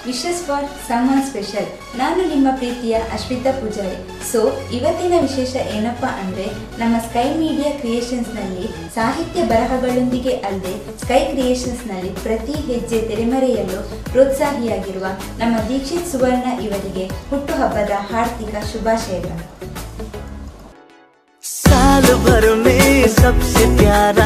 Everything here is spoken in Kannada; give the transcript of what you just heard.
ವಿಶಸ್ ಫಾರ್ ಸಮ್ಮನ್ ಸ್ಪೆಷಲ್ ನಾನು ನಿಮ್ಮ ಪ್ರೀತಿಯ ಅಶ್ವಿತಾ ಪೂಜಾರಿ ಸೊ ಇವತ್ತಿನ ವಿಶೇಷ ಏನಪ್ಪ ಅಂದರೆ ನಮ್ಮ ಸ್ಕೈ ಮೀಡಿಯಾ ಕ್ರಿಯೇಷನ್ಸ್ನಲ್ಲಿ ಸಾಹಿತ್ಯ ಬರಹಗಳೊಂದಿಗೆ ಅಲ್ಲದೆ ಸ್ಕೈ ಕ್ರಿಯೇಷನ್ಸ್ನಲ್ಲಿ ಪ್ರತಿ ಹೆಜ್ಜೆ ತೆರೆಮರೆಯಲು ಪ್ರೋತ್ಸಾಹಿಯಾಗಿರುವ ನಮ್ಮ ದೀಕ್ಷಿತ್ ಸುವರ್ಣ ಇವರಿಗೆ ಹುಟ್ಟುಹಬ್ಬದ ಹಾರ್ದಿಕ ಶುಭಾಶಯಗಳು साल भर में सबसे प्यारा